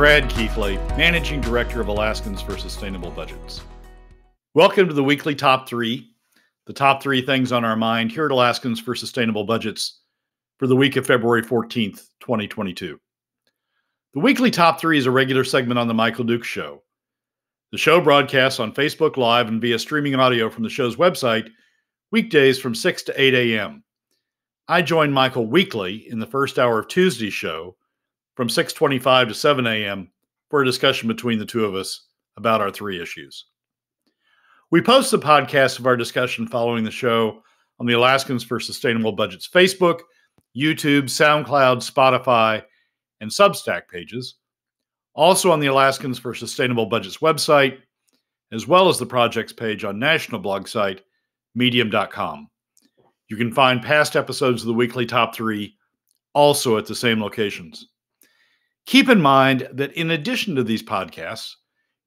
Brad Keithley, Managing Director of Alaskans for Sustainable Budgets. Welcome to the weekly top three, the top three things on our mind here at Alaskans for Sustainable Budgets for the week of February 14th, 2022. The weekly top three is a regular segment on The Michael Dukes Show. The show broadcasts on Facebook Live and via streaming audio from the show's website weekdays from 6 to 8 a.m. I join Michael weekly in the first hour of Tuesday's show from 6:25 to 7 a.m. for a discussion between the two of us about our three issues. We post the podcast of our discussion following the show on the Alaskans for Sustainable Budgets Facebook, YouTube, SoundCloud, Spotify, and Substack pages. Also on the Alaskans for Sustainable Budgets website, as well as the project's page on national blog site medium.com. You can find past episodes of the weekly top 3 also at the same locations. Keep in mind that in addition to these podcasts,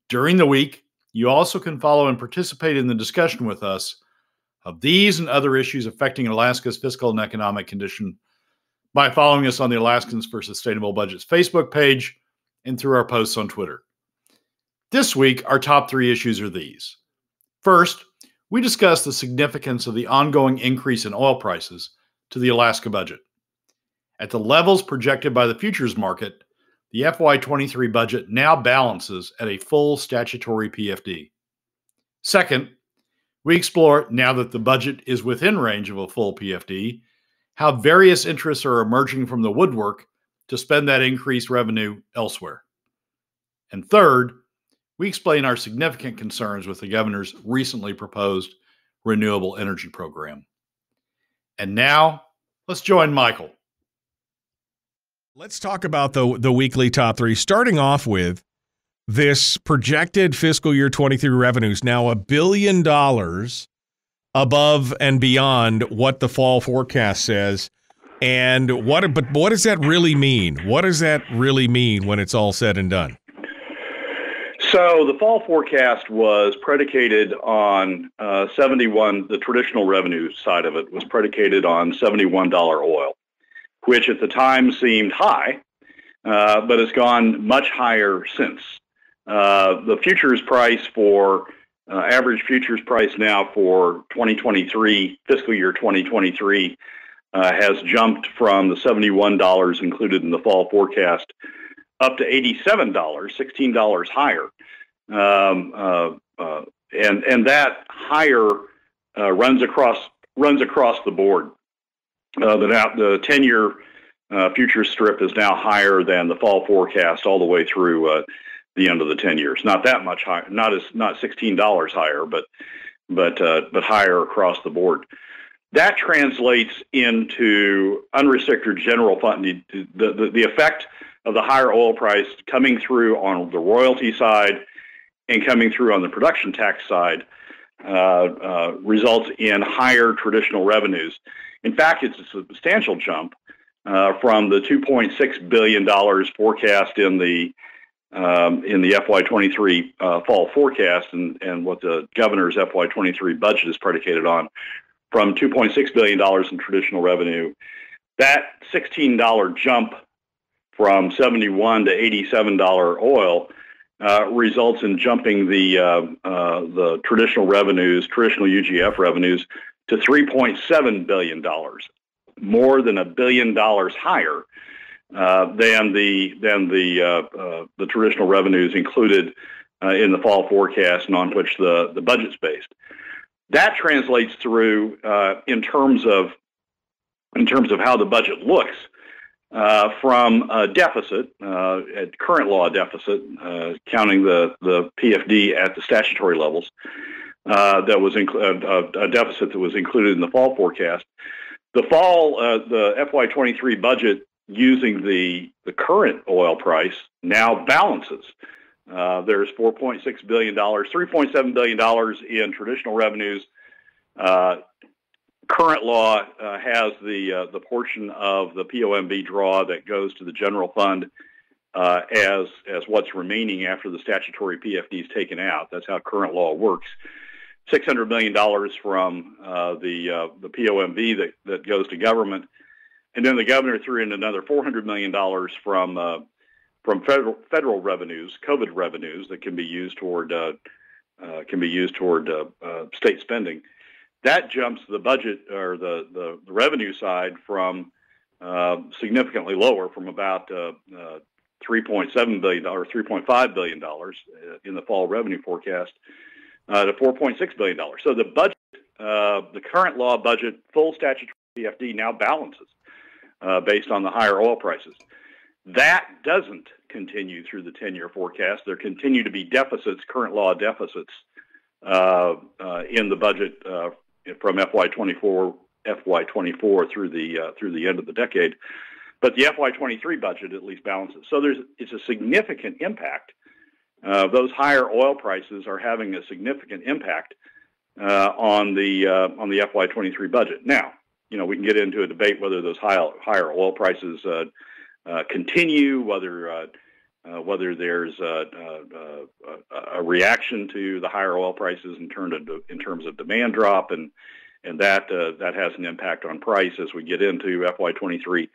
during the week, you also can follow and participate in the discussion with us of these and other issues affecting Alaska's fiscal and economic condition by following us on the Alaskans for Sustainable Budgets Facebook page and through our posts on Twitter. This week, our top three issues are these. First, we discuss the significance of the ongoing increase in oil prices to the Alaska budget. At the levels projected by the futures market, the FY23 budget now balances at a full statutory PFD. Second, we explore, now that the budget is within range of a full PFD, how various interests are emerging from the woodwork to spend that increased revenue elsewhere. And third, we explain our significant concerns with the governor's recently proposed renewable energy program. And now, let's join Michael. Let's talk about the the weekly top 3 starting off with this projected fiscal year 23 revenues now a billion dollars above and beyond what the fall forecast says. And what but what does that really mean? What does that really mean when it's all said and done? So the fall forecast was predicated on uh, 71, the traditional revenue side of it was predicated on $71 oil, which at the time seemed high, uh, but has gone much higher since. Uh, the futures price for uh, average futures price now for 2023, fiscal year 2023, uh, has jumped from the $71 included in the fall forecast up to $87, $16 higher. Um, uh, uh, and and that higher runs across runs across the board. Uh, the now the ten year uh, future strip is now higher than the fall forecast all the way through uh, the end of the ten years. Not that much higher, not as not sixteen dollars higher, but but but higher across the board. That translates into unrestricted general fund. The, the, the effect of the higher oil price coming through on the royalty side and coming through on the production tax side uh, uh, results in higher traditional revenues. In fact, it's a substantial jump uh, from the 2.6 billion dollars forecast in the um, in the FY23 uh, fall forecast and, and what the governor's FY23 budget is predicated on, from 2.6 billion dollars in traditional revenue. That $16 jump from 71 to 87 dollar oil uh, results in jumping the uh, uh, the traditional revenues, traditional UGF revenues, to 3.7 billion dollars, more than a billion dollars higher uh, than the than the uh, the traditional revenues included in the fall forecast and on which the the budget's based. That translates through in terms of in terms of how the budget looks uh, from a deficit, uh, at current law deficit, uh, counting the, the PFD at the statutory levels, uh, that was inc- uh, a deficit that was included in the fall forecast. The fall, the FY23 budget using the, the current oil price now balances. there's $4.6 billion, $3.7 billion in traditional revenues, current law uh, has the uh, the portion of the POMV draw that goes to the general fund uh, as as what's remaining after the statutory PFD is taken out. That's how current law works. Six hundred million dollars from uh, the uh, the POMV that that goes to government, and then the governor threw in another four hundred million dollars from uh, from federal federal revenues, COVID revenues that can be used toward uh, uh, can be used toward uh, state spending. That jumps the budget or the the, the revenue side from significantly lower, from about uh, 3.7 billion dollars, 3.5 billion dollars in the fall revenue forecast to 4.6 billion dollars. So the budget, the current law budget, full statutory PFD now balances based on the higher oil prices. That doesn't continue through the 10 year forecast. There continue to be deficits, current law deficits, uh, uh, in the budget uh, from FY24, FY24 through the uh, through the end of the decade. But the FY23 budget at least balances. So there's it's a significant impact. Uh, those higher oil prices are having a significant impact uh, on the on the FY23 budget. Now, you know, we can get into a debate whether those high, higher oil prices uh, continue, whether uh, uh, whether there's a, a, a, reaction to the higher oil prices in, terms of, in terms of demand drop, and and that that has an impact on price as we get into FY23.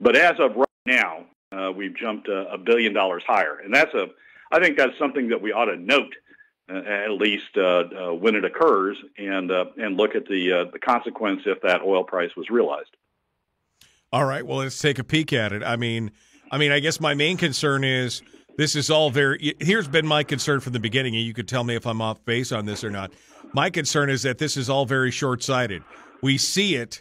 But as of right now, we've jumped a, billion dollars higher, and that's a I think that's something that we ought to note uh, at least uh, uh, when it occurs, and and look at the the consequence if that oil price was realized. All right. Well, let's take a peek at it. I mean, I mean, I guess my main concern is this is all very. Here's been my concern from the beginning, and you could tell me if I'm off base on this or not. My concern is that this is all very short sighted. We see it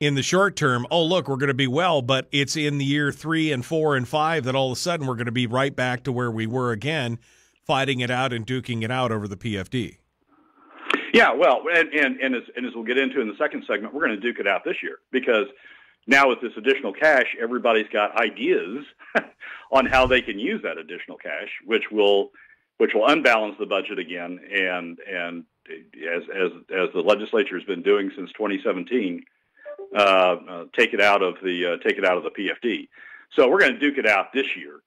in the short term. Oh, look, we're going to be well, but it's in the year three and four and five that all of a sudden we're going to be right back to where we were again, fighting it out and duking it out over the PFD. Yeah, well, and and, and as and as we'll get into in the second segment, we're going to duke it out this year because now with this additional cash, everybody's got ideas on how they can use that additional cash, which will which will unbalance the budget again, and and as as as the legislature has been doing since 2017, uh, uh, take it out of the uh, take it out of the PFD. So we're going to duke it out this year.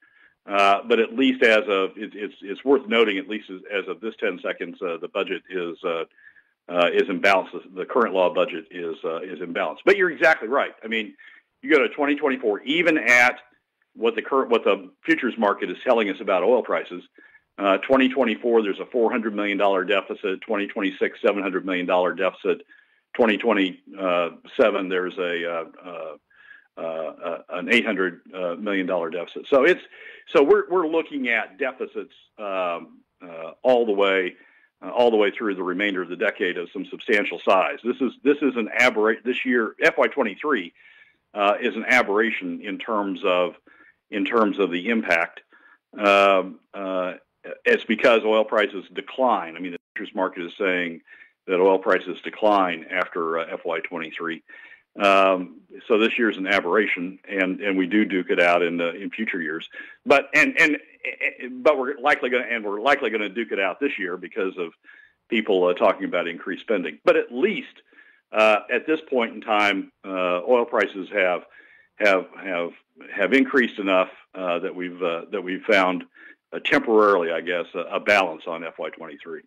Uh, but at least as of it, it's it's worth noting, at least as, as of this 10 seconds, uh, the budget is uh, uh, is imbalanced. The, the current law budget is uh, is imbalanced. But you're exactly right. I mean, you go to 2024, even at what the current what the futures market is telling us about oil prices. Uh, 2024, there's a 400 million dollar deficit. 2026, 700 million dollar deficit. 2027, there's a uh, uh, uh, an 800 uh, million dollar deficit. So it's so we're we're looking at deficits um, all the way all the way through the remainder of the decade of some substantial size. This is this is an aberration. This year, FY23 uh, is an aberration in terms of in terms of the impact. Um, it's because oil prices decline. I mean, the futures market is saying that oil prices decline after uh, FY23. Um, so this year is an aberration, and, and we do duke it out in in future years. But and and but we're likely going to and we're likely going to duke it out this year because of people uh, talking about increased spending. But at least uh, at this point in time, uh, oil prices have have have have increased enough uh, that we've uh, that we've found temporarily, I guess, a, a balance on FY23.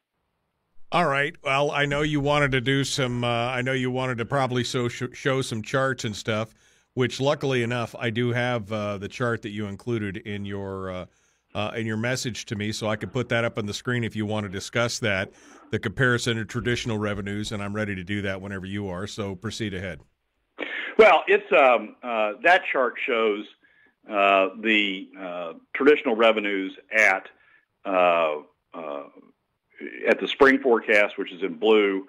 All right. Well, I know you wanted to do some. Uh, I know you wanted to probably so sh- show some charts and stuff. Which, luckily enough, I do have uh, the chart that you included in your uh, uh, in your message to me, so I can put that up on the screen if you want to discuss that, the comparison of traditional revenues, and I'm ready to do that whenever you are. So proceed ahead. Well, it's um, uh, that chart shows uh, the traditional revenues at at the spring forecast, which is in blue,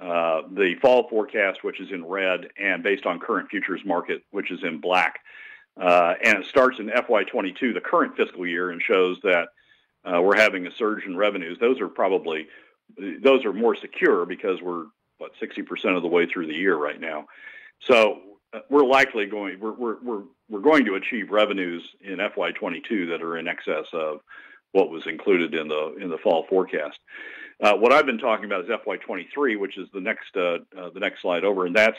uh, the fall forecast, which is in red, and based on current futures market, which is in black. Uh, and it starts in FY22, the current fiscal year, and shows that uh, we're having a surge in revenues. Those are probably those are more secure because we're what 60% of the way through the year right now. So uh, we're likely going we're, we're we're we're going to achieve revenues in FY22 that are in excess of what was included in the in the fall forecast. Uh, what I've been talking about is FY23, which is the next uh, uh, the next slide over, and that's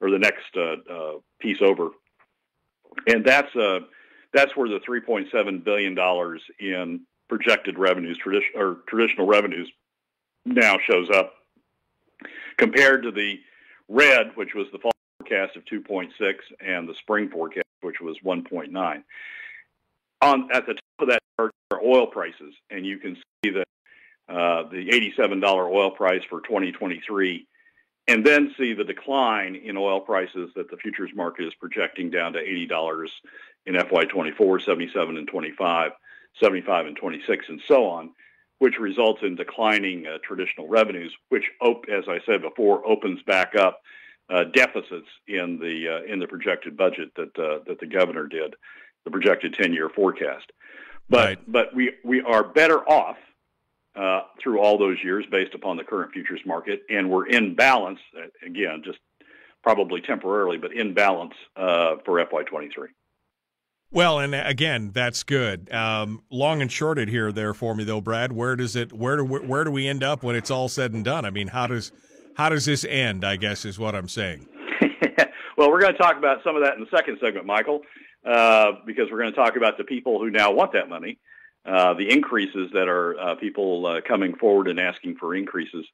or the next uh, uh, piece over, and that's uh, that's where the 3.7 billion dollars in projected revenues, tradition or traditional revenues, now shows up, compared to the red, which was the fall forecast of 2.6, and the spring forecast, which was 1.9. on at the oil prices, and you can see that uh, the $87 oil price for 2023, and then see the decline in oil prices that the futures market is projecting down to $80 in FY24, 77 and 25, 75 and 26, and so on, which results in declining uh, traditional revenues, which, op- as I said before, opens back up uh, deficits in the uh, in the projected budget that uh, that the governor did, the projected 10-year forecast. But right. but we we are better off uh, through all those years based upon the current futures market, and we're in balance uh, again, just probably temporarily, but in balance uh, for FY23. Well, and again, that's good. Um, long and shorted here, there for me though, Brad. Where does it? Where do where do we end up when it's all said and done? I mean, how does how does this end? I guess is what I'm saying. well, we're going to talk about some of that in the second segment, Michael, uh, because we're going to talk about the people who now want that money, uh, the increases that are uh, people uh, coming forward and asking for increases.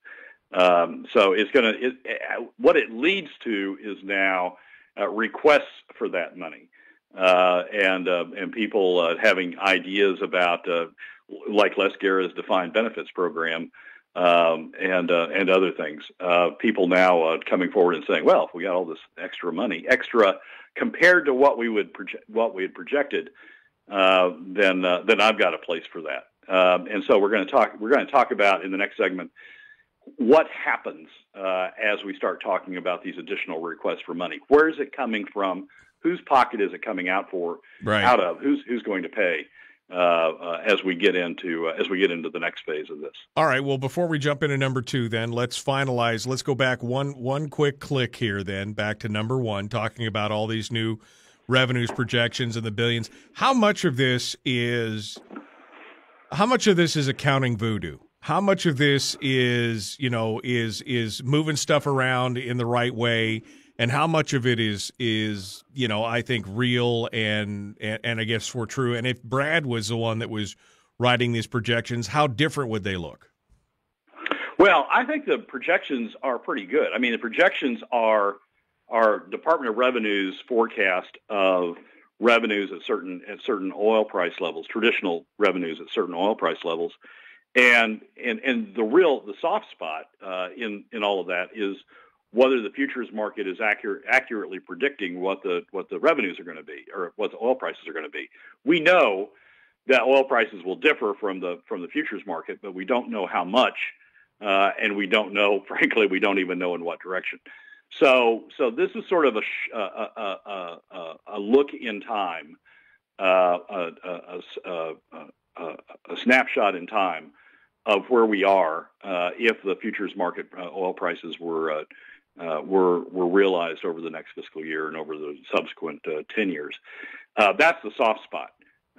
Um, so it's going to it, uh, what it leads to is now requests for that money. and and people having ideas about like Les Gara's defined benefits program, um, and uh, and other things. Uh, people now uh, coming forward and saying, "Well, if we got all this extra money, extra compared to what we would proje- what we had projected, uh, then uh, then I've got a place for that." Um, and so we're going to talk. We're going to talk about in the next segment what happens uh, as we start talking about these additional requests for money. Where is it coming from? Whose pocket is it coming out for? Right. Out of who's who's going to pay? Uh, uh, as we get into uh, as we get into the next phase of this. All right. Well, before we jump into number two, then let's finalize. Let's go back one one quick click here. Then back to number one, talking about all these new revenues projections and the billions. How much of this is how much of this is accounting voodoo? How much of this is you know is is moving stuff around in the right way and how much of it is is you know I think real and, and and I guess for true. And if Brad was the one that was writing these projections, how different would they look? Well, I think the projections are pretty good. I mean, the projections are our Department of Revenue's forecast of revenues at certain at certain oil price levels, traditional revenues at certain oil price levels, and and and the real the soft spot uh, in in all of that is whether the futures market is accurate, accurately predicting what the what the revenues are going to be or what the oil prices are going to be. We know that oil prices will differ from the from the futures market, but we don't know how much, uh, and we don't know. Frankly, we don't even know in what direction. So so this is sort of a a, a, a, a look in time, uh, a, snapshot in time of where we are uh, if the futures market uh, oil prices were uh, were were realized over the next fiscal year and over the subsequent uh, 10 years. Uh, that's the soft spot.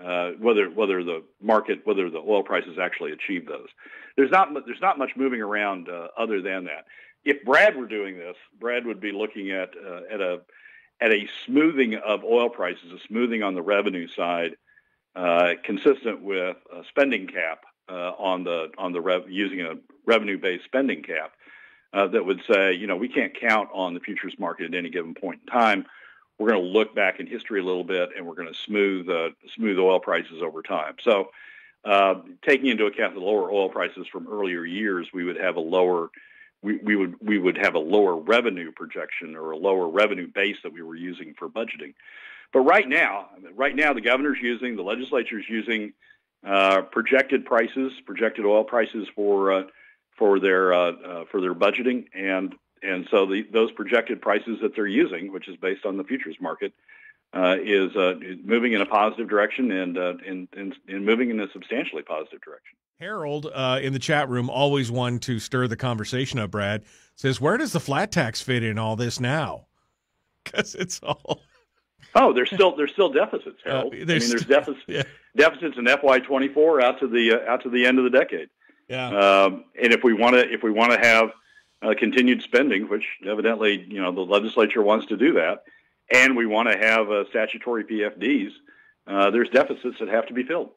Uh, whether whether the market whether the oil prices actually achieve those, there's not there's not much moving around uh, other than that. If Brad were doing this, Brad would be looking at uh, at a at a smoothing of oil prices, a smoothing on the revenue side, consistent with a spending cap on the on the rev- using a revenue based spending cap uh, that would say, you know, we can't count on the futures market at any given point in time. We're going to look back in history a little bit, and we're going to smooth uh, smooth oil prices over time. So, uh, taking into account the lower oil prices from earlier years, we would have a lower we, we would we would have a lower revenue projection or a lower revenue base that we were using for budgeting. But right now, right now, the governor's using, the legislature's using uh, projected prices, projected oil prices for uh, for their uh, uh, for their budgeting, and and so the, those projected prices that they're using, which is based on the futures market, uh, is, uh, moving in a positive direction and, uh, and, and, and moving in a substantially positive direction. Harold uh, in the chat room, always one to stir the conversation up. Brad says, "Where does the flat tax fit in all this now?" Because it's all. Oh, there's still there's still deficits, Harold. I mean, there's deficits yeah. deficits in FY24 out to the out to the end of the decade. Yeah. Um, and if we want to, if we want to have uh, continued spending, which evidently you know the legislature wants to do that, and we want to have uh, statutory PFDs, uh, there's deficits that have to be filled.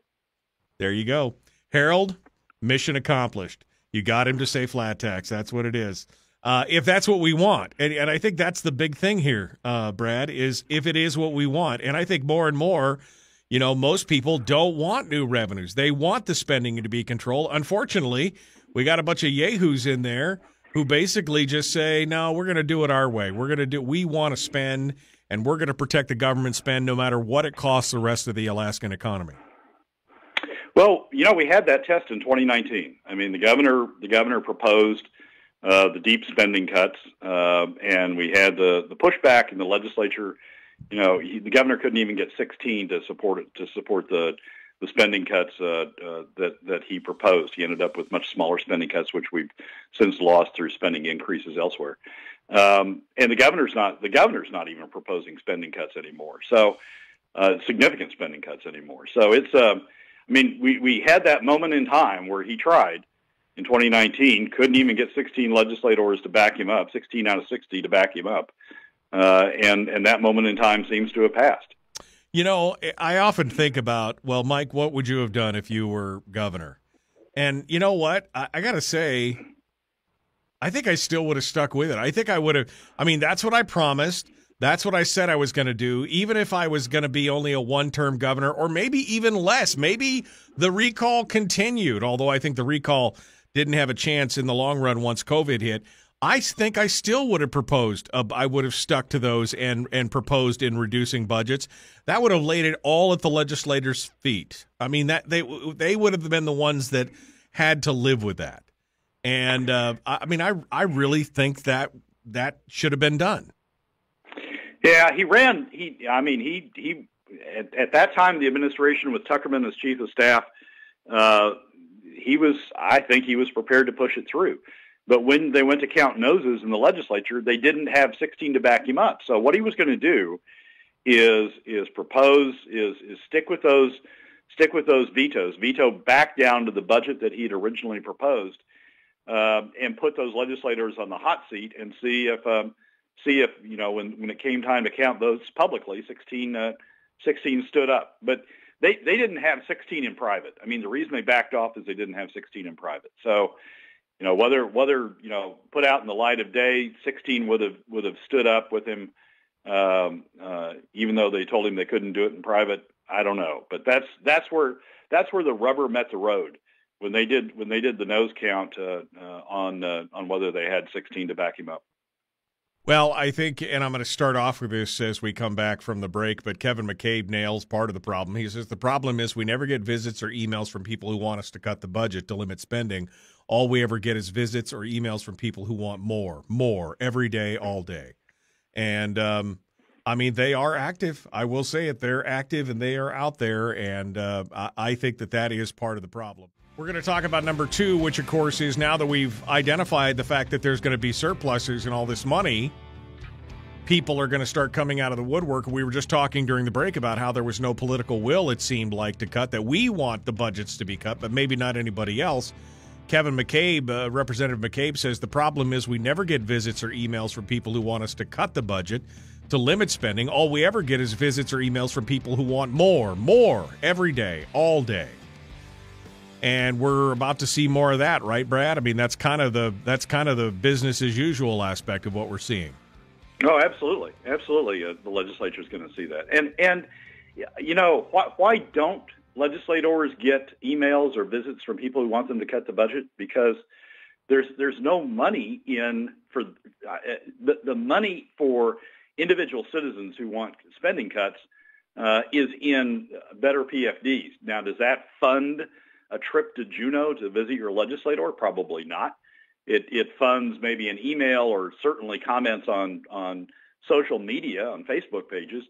There you go, Harold. Mission accomplished. You got him to say flat tax. That's what it is. Uh, if that's what we want, and, and I think that's the big thing here, uh, Brad, is if it is what we want, and I think more and more You know, most people don't want new revenues. They want the spending to be controlled. Unfortunately, we got a bunch of yahoos in there who basically just say, "No, we're going to do it our way. We're going to do we want to spend and we're going to protect the government spend no matter what it costs the rest of the Alaskan economy." Well, you know, we had that test in 2019. I mean, the governor the governor proposed uh, the deep spending cuts, uh, and we had the the pushback in the legislature. You know, he, the governor couldn't even get 16 to support it to support the the spending cuts uh, uh, that that he proposed. He ended up with much smaller spending cuts, which we've since lost through spending increases elsewhere. Um, and the governor's not the governor's not even proposing spending cuts anymore. So uh, significant spending cuts anymore. So it's uh, I mean we we had that moment in time where he tried in 2019, couldn't even get 16 legislators to back him up, 16 out of 60 to back him up, uh, and and that moment in time seems to have passed. You know, I often think about, well, Mike, what would you have done if you were governor? And you know what? I, I got to say, I think I still would have stuck with it. I think I would have. I mean, that's what I promised. That's what I said I was going to do, even if I was going to be only a one term governor or maybe even less. Maybe the recall continued, although I think the recall didn't have a chance in the long run once COVID hit. I think I still would have proposed. Uh, I would have stuck to those and and proposed in reducing budgets. That would have laid it all at the legislators' feet. I mean that they they would have been the ones that had to live with that. And uh, I mean, I I really think that that should have been done. Yeah, he ran. He, I mean, he he at, at that time the administration with Tuckerman as chief of staff. Uh, he was, I think, he was prepared to push it through. But when they went to count noses in the legislature, they didn't have 16 to back him up. So what he was going to do is is propose is is stick with those stick with those vetoes, veto back down to the budget that he'd originally proposed, uh, and put those legislators on the hot seat and see if um, see if you know when when it came time to count those publicly, 16 uh, 16 stood up, but they they didn't have 16 in private. I mean, the reason they backed off is they didn't have 16 in private. So, you know, whether whether you know put out in the light of day, 16 would have would have stood up with him, um, uh, even though they told him they couldn't do it in private. I don't know, but that's that's where that's where the rubber met the road when they did when they did the nose count uh, uh, on uh, on whether they had 16 to back him up. Well, I think, and I'm going to start off with this as we come back from the break, but Kevin McCabe nails part of the problem. He says the problem is we never get visits or emails from people who want us to cut the budget to limit spending. All we ever get is visits or emails from people who want more, more, every day, all day. And, um, I mean, they are active. I will say it. They're active and they are out there. And uh, I think that that is part of the problem. We're going to talk about number two, which, of course, is now that we've identified the fact that there's going to be surpluses and all this money, people are going to start coming out of the woodwork. We were just talking during the break about how there was no political will, it seemed like, to cut, that we want the budgets to be cut, but maybe not anybody else. Kevin McCabe, uh, Representative McCabe, says the problem is we never get visits or emails from people who want us to cut the budget, to limit spending. All we ever get is visits or emails from people who want more, more, every day, all day and we're about to see more of that, right, Brad? I mean, that's kind of the that's kind of the business as usual aspect of what we're seeing. Oh, absolutely, absolutely. Uh, the legislature is going to see that, and and you know why why don't legislators get emails or visits from people who want them to cut the budget? Because there's there's no money in for uh, the the money for individual citizens who want spending cuts uh, is in better PFDs. Now, does that fund a trip to Juneau to visit your legislator? Probably not. It, it funds maybe an email or certainly comments on, on social media, on Facebook pages,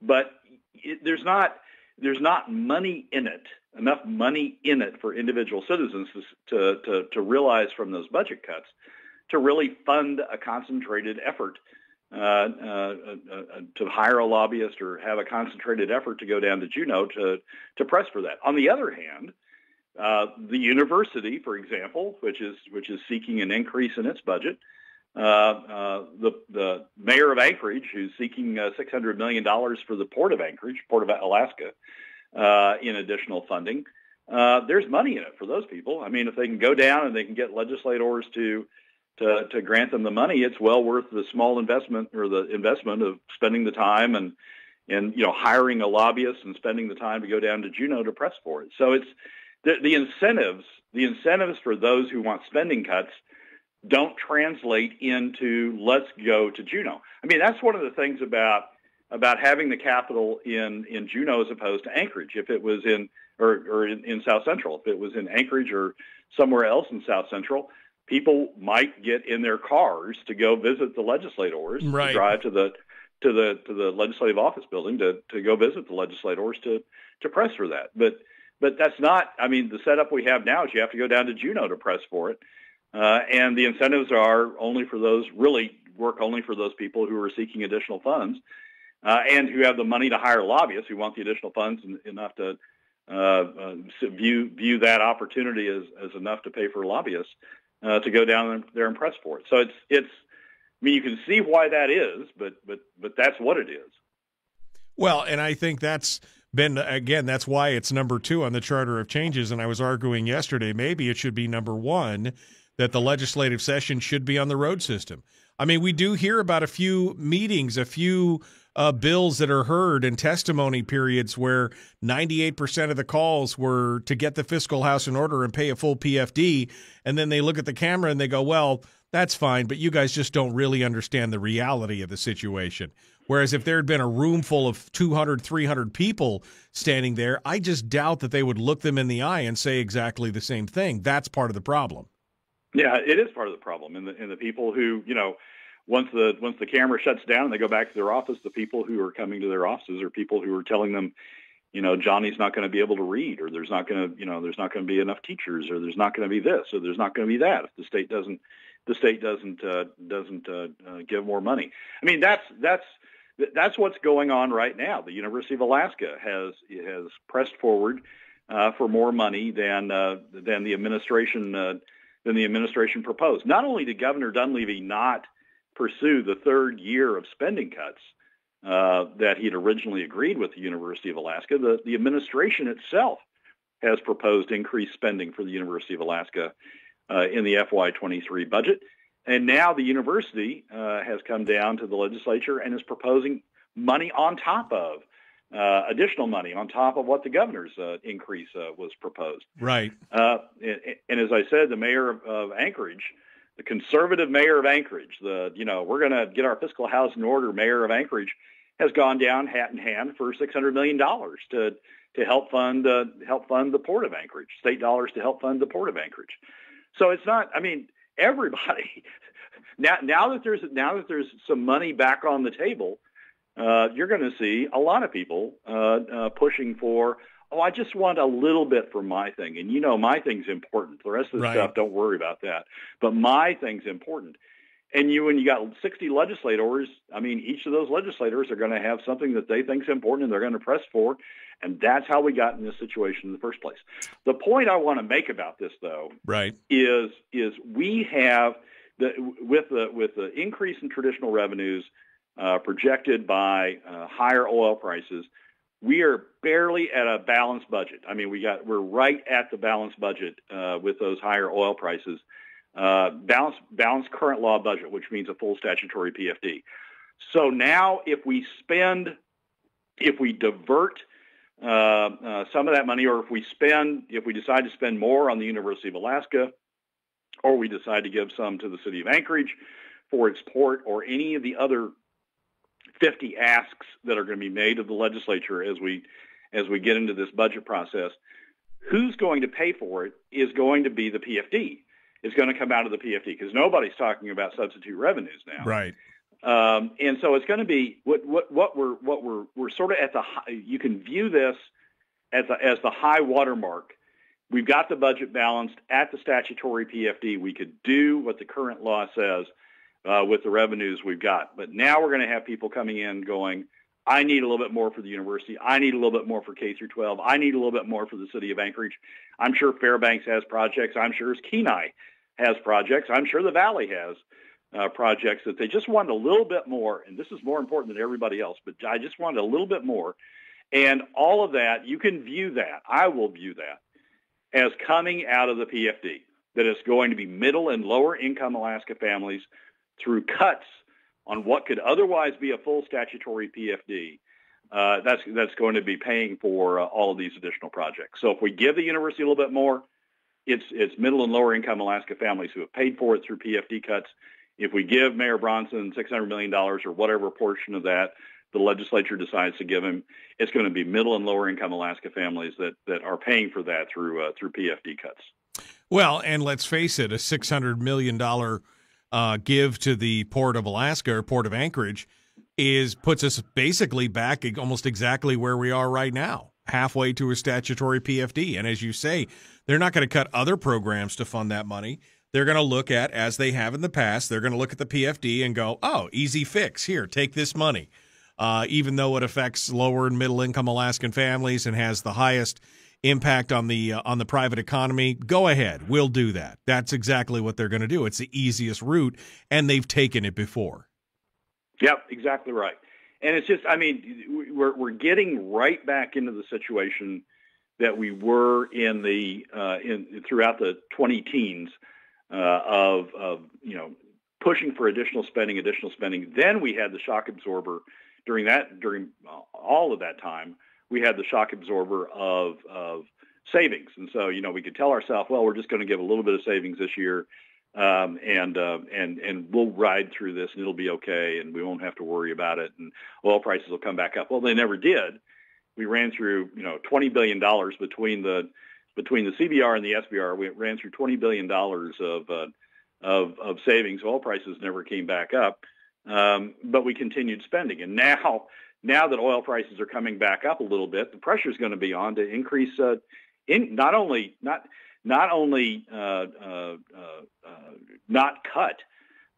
but it, there's not there's not money in it, enough money in it for individual citizens to, to, to realize from those budget cuts to really fund a concentrated effort uh, uh, uh, to hire a lobbyist or have a concentrated effort to go down to Juneau to, to press for that. On the other hand, uh, the university, for example, which is which is seeking an increase in its budget, uh, uh, the the mayor of Anchorage, who's seeking uh, six hundred million dollars for the port of Anchorage, port of Alaska, uh, in additional funding. there's money in it for those people. I mean, if they can go down and they can get legislators to to to grant them the money, it's well worth the small investment or the investment of spending the time and and you know hiring a lobbyist and spending the time to go down to Juneau to press for it. So it's the, the incentives the incentives for those who want spending cuts don't translate into let's go to Juneau. I mean that's one of the things about about having the capital in in Juneau as opposed to Anchorage. If it was in or, or in, in South Central, if it was in Anchorage or somewhere else in South Central, people might get in their cars to go visit the legislators, right. to drive to the to the to the legislative office building to to go visit the legislators to to press for that. But but that's not. I mean, the setup we have now is you have to go down to Juneau to press for it, uh, and the incentives are only for those really work only for those people who are seeking additional funds uh, and who have the money to hire lobbyists who want the additional funds enough to uh, uh, view view that opportunity as, as enough to pay for lobbyists to go down there and press for it. So it's it's. I mean, you can see why that is, but but but that's what it is. Well, and I think that's been again that's why it's number two on the charter of changes. And I was arguing yesterday maybe it should be number one that the legislative session should be on the road system. I mean, we do hear about a few meetings, a few uh, bills that are heard and testimony periods where 98% of the calls were to get the fiscal house in order and pay a full PFD. And then they look at the camera and they go, well, that's fine, but you guys just don't really understand the reality of the situation. Whereas if there had been a room full of 200, 300 people standing there, I just doubt that they would look them in the eye and say exactly the same thing. That's part of the problem. Yeah, it is part of the problem. And the, and the people who, you know, once the once the camera shuts down and they go back to their office, the people who are coming to their offices are people who are telling them, you know, Johnny's not going to be able to read, or there's not going to, you know, there's not going to be enough teachers, or there's not going to be this, or there's not going to be that if the state doesn't the state doesn't uh, doesn't uh, uh, give more money. I mean, that's that's that's what's going on right now. The University of Alaska has has pressed forward uh, for more money than uh, than the administration uh, than the administration proposed. Not only did Governor Dunleavy not pursue the third year of spending cuts uh, that he had originally agreed with the University of Alaska. The, the administration itself has proposed increased spending for the University of Alaska uh, in the FY23 budget. And now the university uh, has come down to the legislature and is proposing money on top of uh, additional money on top of what the governor's uh, increase uh, was proposed. Right. Uh, and, and, as I said, the mayor of, of Anchorage the conservative mayor of Anchorage, the you know we're going to get our fiscal house in order mayor of Anchorage, has gone down hat in hand for six hundred million dollars to to help fund uh, help fund the port of Anchorage, state dollars to help fund the port of Anchorage. So it's not. I mean, everybody now now that there's now that there's some money back on the table, uh, you're going to see a lot of people uh, uh pushing for oh, I just want a little bit for my thing. And you know, my thing's important. The rest of the right. stuff, don't worry about that. But my thing's important. And you, when you got 60 legislators, I mean, each of those legislators are going to have something that they think is important and they're going to press for. And that's how we got in this situation in the first place. The point I want to make about this, though, right, is is we have the with the with the increase in traditional revenues uh, projected by uh, higher oil prices we are barely at a balanced budget. I mean, we got we're right at the balanced budget uh, with those higher oil prices. Uh, balanced balanced current law budget, which means a full statutory PFD. So now, if we spend, if we divert uh, uh, some of that money, or if we spend, if we decide to spend more on the University of Alaska, or we decide to give some to the city of Anchorage for its port, or any of the other 50 asks that are going to be made of the legislature as we as we get into this budget process. Who's going to pay for it is going to be the PFD. It's going to come out of the PFD because nobody's talking about substitute revenues now. Right. Um, and so it's going to be what what what we're what we're we're sort of at the high, you can view this as the, as the high watermark. We've got the budget balanced at the statutory PFD. We could do what the current law says uh, with the revenues we've got. But now we're going to have people coming in going, I need a little bit more for the university. I need a little bit more for K through 12. I need a little bit more for the city of Anchorage. I'm sure Fairbanks has projects. I'm sure Kenai has projects. I'm sure the Valley has uh, projects that they just want a little bit more. And this is more important than everybody else, but I just wanted a little bit more. And all of that, you can view that. I will view that as coming out of the PFD, that it's going to be middle and lower income Alaska families through cuts on what could otherwise be a full statutory PFD uh, that's that's going to be paying for uh, all of these additional projects. So if we give the university a little bit more, it's it's middle and lower income Alaska families who have paid for it through PFD cuts. If we give Mayor Bronson six hundred million dollars or whatever portion of that the legislature decides to give him, it's going to be middle and lower income Alaska families that that are paying for that through uh, through PFD cuts. Well, and let's face it, a six hundred million dollar uh, give to the port of Alaska or port of Anchorage is puts us basically back almost exactly where we are right now, halfway to a statutory PFD. And as you say, they're not going to cut other programs to fund that money. They're going to look at, as they have in the past, they're going to look at the PFD and go, oh, easy fix. Here, take this money. Uh, even though it affects lower and middle income Alaskan families and has the highest impact on the uh, on the private economy, go ahead. We'll do that. That's exactly what they're going to do. It's the easiest route, and they've taken it before. Yep, exactly right. And it's just, I mean, we're we're getting right back into the situation that we were in the uh, in throughout the 20 teens uh, of of you know pushing for additional spending, additional spending. Then we had the shock absorber during that during all of that time. We had the shock absorber of of savings, and so you know we could tell ourselves, well, we're just going to give a little bit of savings this year um, and uh, and and we'll ride through this and it'll be okay and we won't have to worry about it and oil prices will come back up. Well, they never did. We ran through you know twenty billion dollars between the between the CBR and the SBR. We ran through twenty billion dollars of uh, of of savings. Oil prices never came back up, um, but we continued spending. And now now that oil prices are coming back up a little bit, the pressure is going to be on to increase uh, in not only not not only uh, uh, uh, not cut,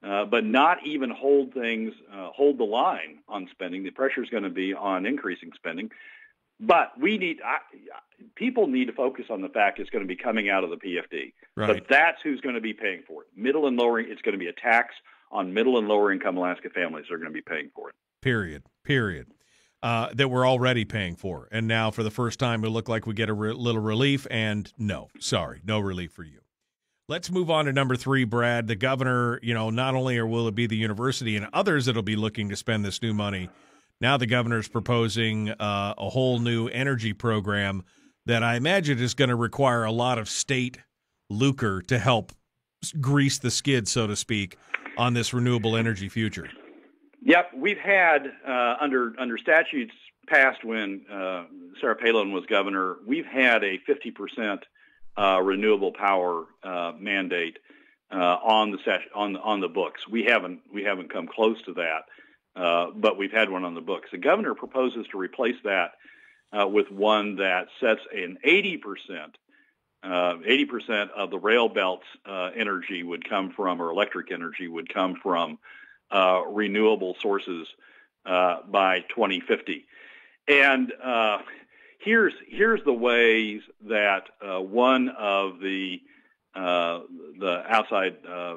but not even hold things, hold the line on spending. The pressure is going to be on increasing spending. But we need I, people need to focus on the fact it's going to be coming out of the PFD. Right. But that's who's going to be paying for it. Middle and lower. It's going to be a tax on middle and lower income Alaska families. They're going to be paying for it. Period. Period uh, that we're already paying for. And now, for the first time, it look like we get a re- little relief. And no, sorry, no relief for you. Let's move on to number three, Brad. The governor, you know, not only will it be the university and others that'll be looking to spend this new money, now the governor's proposing uh, a whole new energy program that I imagine is going to require a lot of state lucre to help grease the skid, so to speak, on this renewable energy future. Yep, we've had uh, under under statutes passed when uh, Sarah Palin was governor, we've had a 50% uh, renewable power uh, mandate uh, on the ses- on on the books. We haven't we haven't come close to that, uh, but we've had one on the books. The governor proposes to replace that with one that sets an 80 percent. 80% of the rail belt's energy would come from, or electric energy would come from uh, renewable sources uh, by 2050. And uh, here's here's the ways that uh, one of the uh, the outside uh,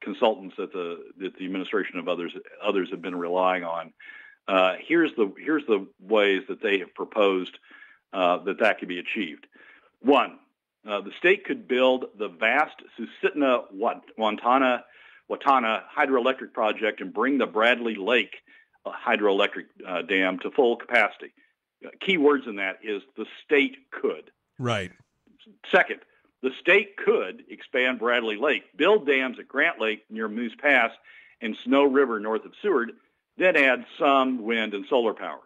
consultants that the that the administration of others others have been relying on. here's the here's the ways that they have proposed that that could be achieved. One, the state could build the vast Susitna Watana Watana hydroelectric project and bring the Bradley Lake uh, hydroelectric uh, dam to full capacity. Uh, key words in that is the state could. Right. Second, the state could expand Bradley Lake, build dams at Grant Lake near Moose Pass and Snow River north of Seward, then add some wind and solar power.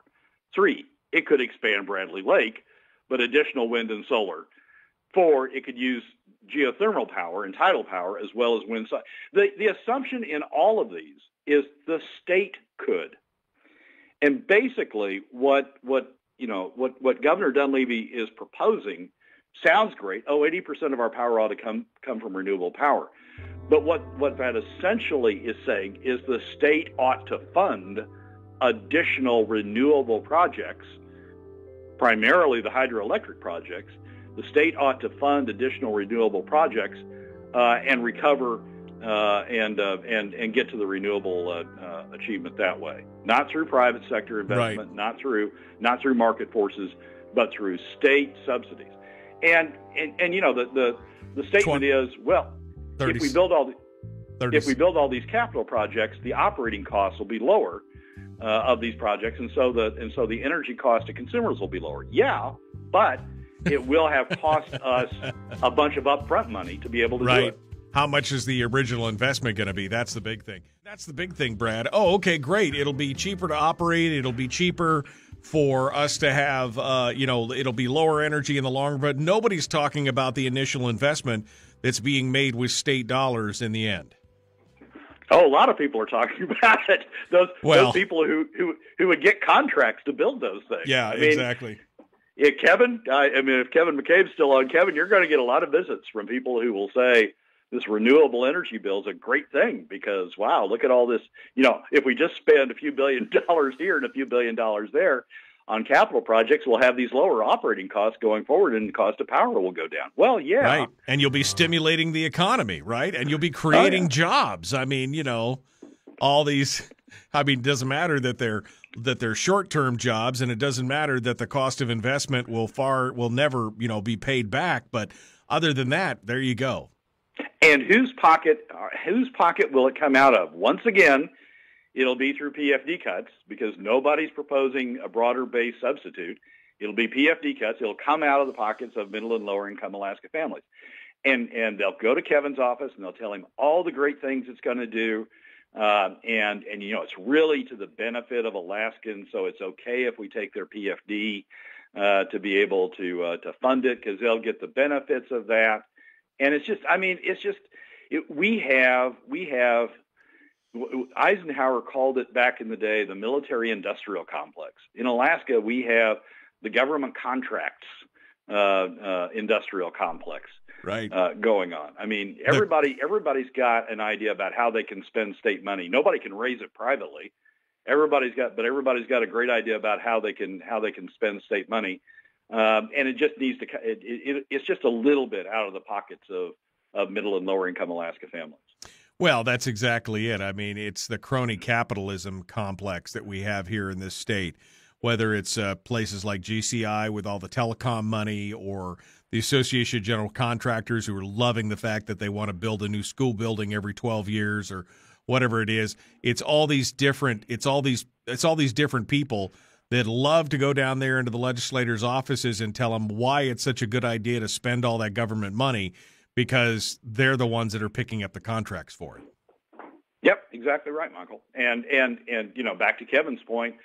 Three, it could expand Bradley Lake, but additional wind and solar. Four, it could use geothermal power and tidal power as well as wind. The, the assumption in all of these is the state could. And basically what what you know what, what Governor Dunleavy is proposing sounds great. Oh, 80% of our power ought to come come from renewable power. But what, what that essentially is saying is the state ought to fund additional renewable projects, primarily the hydroelectric projects, the state ought to fund additional renewable projects uh, and recover uh, and uh, and and get to the renewable achievement that way, not through private sector investment, right. not through not through market forces, but through state subsidies. And and, and you know the the, the statement 20, is well, 30, if we build all the, if we build all these capital projects, the operating costs will be lower uh, of these projects, and so the and so the energy cost to consumers will be lower. Yeah, but it will have cost us a bunch of upfront money to be able to right. do it. How much is the original investment going to be? That's the big thing. That's the big thing, Brad. Oh, okay, great. It'll be cheaper to operate. It'll be cheaper for us to have, uh, you know, it'll be lower energy in the long run. But nobody's talking about the initial investment that's being made with state dollars in the end. Oh, a lot of people are talking about it. Those, Well- those people who, who who would get contracts to build those things. Yeah, I mean, exactly. Yeah, Kevin. I, I mean, if Kevin McCabe's still on, Kevin, you're going to get a lot of visits from people who will say this renewable energy bill is a great thing because wow, look at all this. You know, if we just spend a few billion dollars here and a few billion dollars there on capital projects, we'll have these lower operating costs going forward, and the cost of power will go down. Well, yeah, Right. And you'll be stimulating the economy, right? And you'll be creating Oh, yeah. jobs. I mean, you know, all these I mean, it doesn't matter that they're that they're short-term jobs and it doesn't matter that the cost of investment will far will never, you know, be paid back, but other than that, there you go. And whose pocket whose pocket will it come out of? Once again, it'll be through PFD cuts because nobody's proposing a broader base substitute. It'll be PFD cuts. It'll come out of the pockets of middle and lower income Alaska families. And and they'll go to Kevin's office and they'll tell him all the great things it's going to do. Um, and and you know it's really to the benefit of Alaskans, so it's okay if we take their PFD uh, to be able to uh, to fund it because they'll get the benefits of that. And it's just i mean it's just it, we have we have eisenhower called it back in the day the military industrial complex. In alaska we have the government contracts uh, uh, industrial complex Right. uh, going on i mean everybody everybody's got an idea about how they can spend state money nobody can raise it privately everybody's got but everybody's got a great idea about how they can how they can spend state money um, and it just needs to it, it, it's just a little bit out of the pockets of of middle and lower income Alaska families. Well, that's exactly it. I mean, it's the crony capitalism complex that we have here in this state, whether it's uh, places like GCI with all the telecom money or the Association of General Contractors who are loving the fact that they want to build a new school building every 12 years or whatever it is. It's all these different it's all these it's all these different people that love to go down there into the legislators' offices and tell them why it's such a good idea to spend all that government money because they're the ones that are picking up the contracts for it. Yep, exactly right, Michael. And and and you know, back to Kevin's point,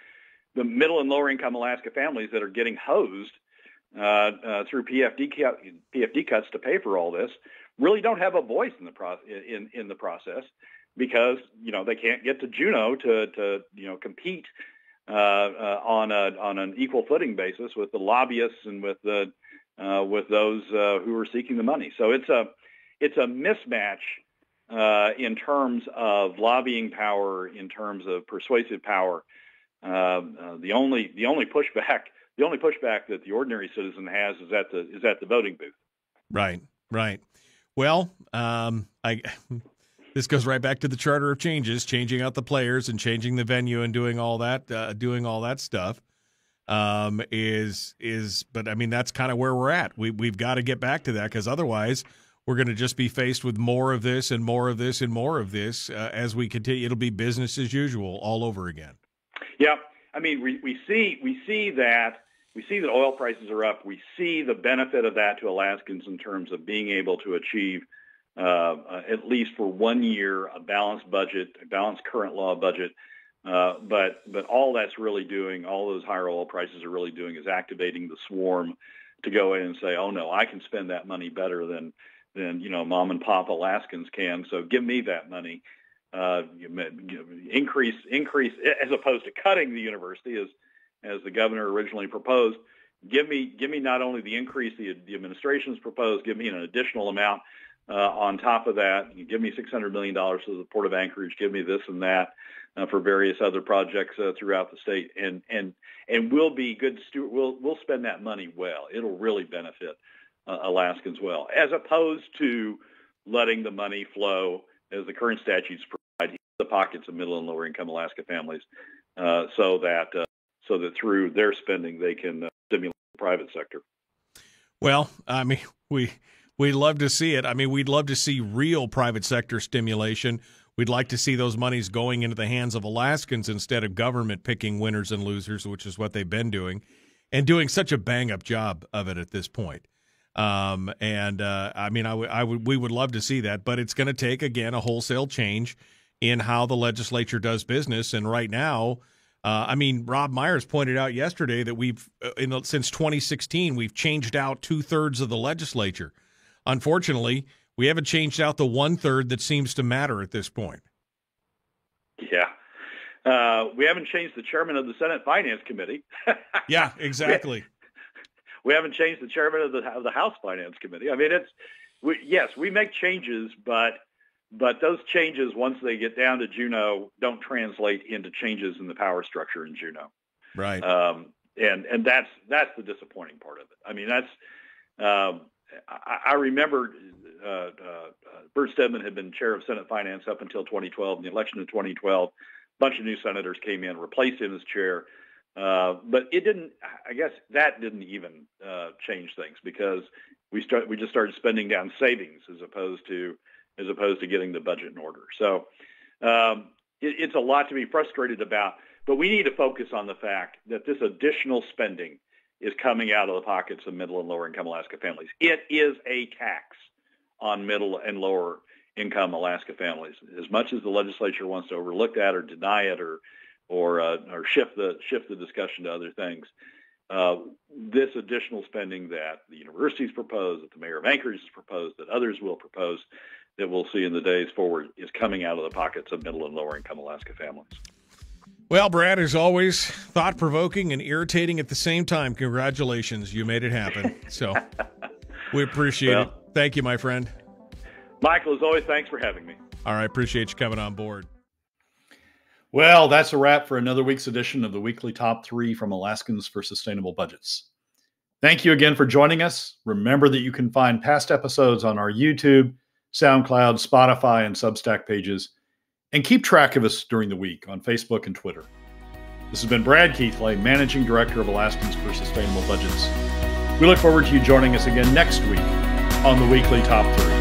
the middle and lower income Alaska families that are getting hosed through PFD PFD cuts to pay for all this really don't have a voice in the pro- in in the process because you know they can't get to Juneau to to you know compete uh, uh, on a on an equal footing basis with the lobbyists and with the uh, with those uh, who are seeking the money. So it's a it's a mismatch uh, in terms of lobbying power, in terms of persuasive power. Uh, uh, the only the only pushback the only pushback that the ordinary citizen has is at the is at the voting booth. Right, right. Well, um, I this goes right back to the charter of changes, changing out the players and changing the venue and doing all that, uh, doing all that stuff. Um, is is, but I mean that's kind of where we're at. We we've got to get back to that because otherwise we're going to just be faced with more of this and more of this and more of this uh, as we continue. It'll be business as usual all over again. Yeah, I mean we, we see we see that we see that oil prices are up. We see the benefit of that to Alaskans in terms of being able to achieve uh, at least for one year a balanced budget, a balanced current law budget. Uh, but but all that's really doing, all those higher oil prices are really doing is activating the swarm to go in and say, oh no, I can spend that money better than than you know mom and pop Alaskans can. So give me that money. Uh, increase increase as opposed to cutting the university as as the governor originally proposed. Give me give me not only the increase the, the administration's proposed, give me an additional amount uh, on top of that. Give me six hundred million dollars to the port of Anchorage. Give me this and that uh, for various other projects uh, throughout the state, and and and we'll be good steward. We'll we'll spend that money well. It'll really benefit uh, Alaskans well, as opposed to letting the money flow as the current statutes provide the pockets of middle and lower income Alaska families, uh, so that uh, so that through their spending they can uh, stimulate the private sector. Well, I mean, we we'd love to see it. I mean, we'd love to see real private sector stimulation We'd like to see those monies going into the hands of Alaskans instead of government picking winners and losers, which is what they've been doing, and doing such a bang up job of it at this point. Um, and uh, I mean, I I would, we would love to see that, but it's going to take again a wholesale change in how the legislature does business. And right now, uh, I mean, Rob Myers pointed out yesterday that we've, uh, in, since 2016, we've changed out two thirds of the legislature. Unfortunately, we haven't changed out the one third that seems to matter at this point. Yeah. Uh, we haven't changed the chairman of the Senate Finance Committee. yeah, exactly. We, we, haven't changed the chairman of the, of the House Finance Committee. I mean, it's we, yes, we make changes, but but those changes, once they get down to Juneau, don't translate into changes in the power structure in Juneau. Right. Um, and and that's that's the disappointing part of it. I mean, that's um, I, I, remember uh, uh, Bert Stedman had been chair of Senate Finance up until 2012. In the election of 2012, a bunch of new senators came in, replaced him as chair. Uh, but it didn't. I guess that didn't even uh, change things because we start we just started spending down savings as opposed to as opposed to getting the budget in order. So um, it, it's a lot to be frustrated about, but we need to focus on the fact that this additional spending is coming out of the pockets of middle and lower income Alaska families. It is a tax on middle and lower income Alaska families. As much as the legislature wants to overlook that or deny it or or uh, or shift the shift the discussion to other things, uh, this additional spending that the universities propose, that the mayor of Anchorage has proposed, that others will propose, that we'll see in the days forward is coming out of the pockets of middle and lower income Alaska families. Well, Brad, as always, thought provoking and irritating at the same time. Congratulations. You made it happen. So we appreciate well, it. Thank you, my friend. Michael, as always, thanks for having me. All right. Appreciate you coming on board. Well, that's a wrap for another week's edition of the weekly top three from Alaskans for Sustainable Budgets. Thank you again for joining us. Remember that you can find past episodes on our YouTube SoundCloud, Spotify, and Substack pages, and keep track of us during the week on Facebook and Twitter. This has been Brad Keithley, Managing Director of Alaskans for Sustainable Budgets. We look forward to you joining us again next week on the weekly Top 3.